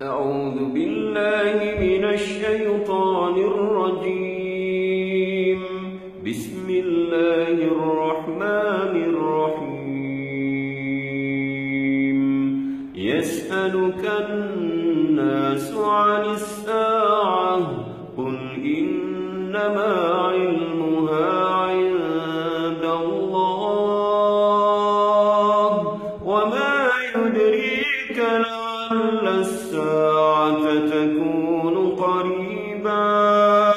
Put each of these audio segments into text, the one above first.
أعوذ بالله من الشيطان الرجيم. بسم الله الرحمن الرحيم. يسألك الناس عن الساعة. قل إنما لعل الساعة تكون قريبا.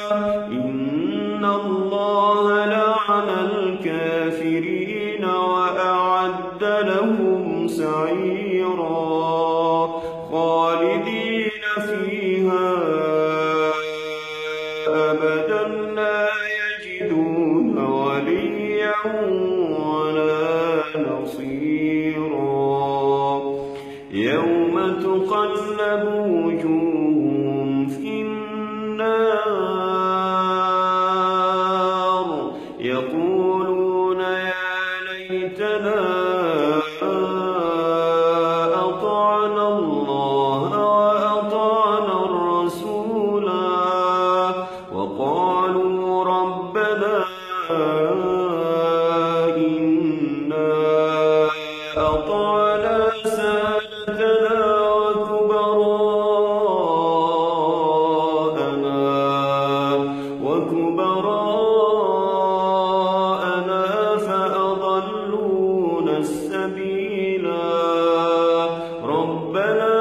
إن الله لعن الكافرين وأعد لهم سعيرا. خالدين فيها أبدا لا وليا ولا نصيرا. يوم تقلب وجوههم في النار. يقولون يا ليتنا أطعنا الله وأطعنا الرسولا. وقالوا ربنا السبيلا ربنا